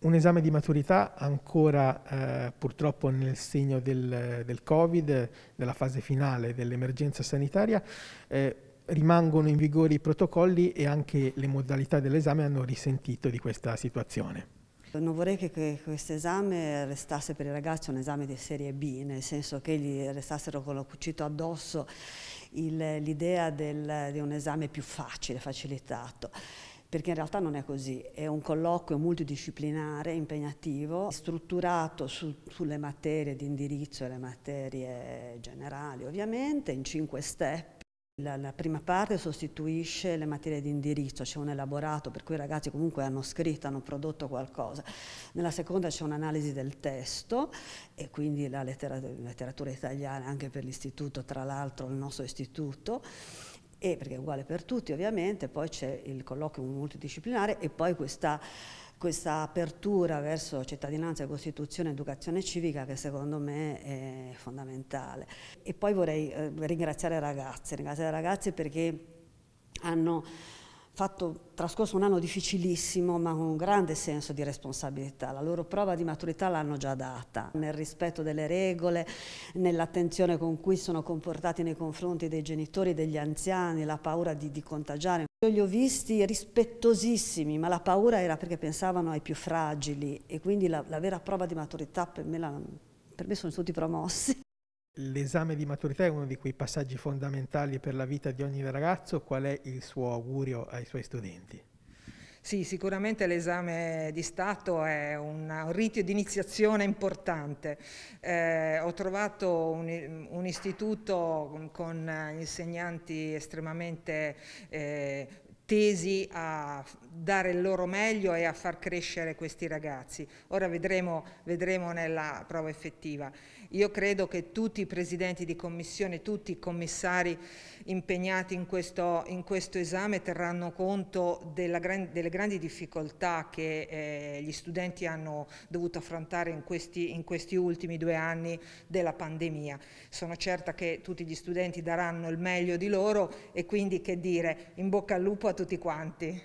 un esame di maturità ancora eh, purtroppo nel segno del, del, Covid, della fase finale dell'emergenza sanitaria, eh, rimangono in vigore i protocolli e anche le modalità dell'esame hanno risentito di questa situazione. Non vorrei che questo esame restasse per i ragazzi un esame di serie B, nel senso che gli restassero con lo cucito addosso l'idea di un esame più facile, facilitato perché in realtà non è così, è un colloquio multidisciplinare, impegnativo, strutturato su, sulle materie di indirizzo e le materie generali ovviamente, in cinque step. La, la, prima parte sostituisce le materie di indirizzo, c'è un elaborato per cui i ragazzi comunque hanno scritto, hanno prodotto qualcosa. Nella seconda c'è un'analisi del testo e quindi la letteratura, letteratura italiana anche per l'istituto, tra l'altro il nostro istituto e perché è uguale per tutti ovviamente, poi c'è il colloquio multidisciplinare e poi questa, questa apertura verso cittadinanza, Costituzione educazione civica che secondo me è fondamentale. E poi vorrei eh, ringraziare i ragazzi, ringraziare i ragazzi perché hanno fatto, trascorso un anno difficilissimo ma con un grande senso di responsabilità. La loro prova di maturità l'hanno già data, nel rispetto delle regole, nell'attenzione con cui sono comportati nei confronti dei genitori, degli anziani, la paura di, di contagiare. Io li ho visti rispettosissimi, ma la paura era perché pensavano ai più fragili e quindi la, la vera prova di maturità per me, la, per me sono tutti promossi. L'esame di maturità è uno di quei passaggi fondamentali per la vita di ogni ragazzo. Qual è il suo augurio ai suoi studenti? Sì, sicuramente l'esame di Stato è un rito di iniziazione importante. Eh, ho trovato un, un, istituto con insegnanti estremamente eh, tesi a dare il loro meglio e a far crescere questi ragazzi. Ora vedremo, vedremo nella prova effettiva. Io credo che tutti i presidenti di commissione, tutti i commissari impegnati in questo, in questo esame terranno conto gran, delle grandi difficoltà che eh, gli studenti hanno dovuto affrontare in questi, in questi ultimi due anni della pandemia. Sono certa che tutti gli studenti daranno il meglio di loro e quindi che dire, in bocca al lupo a tutti quanti.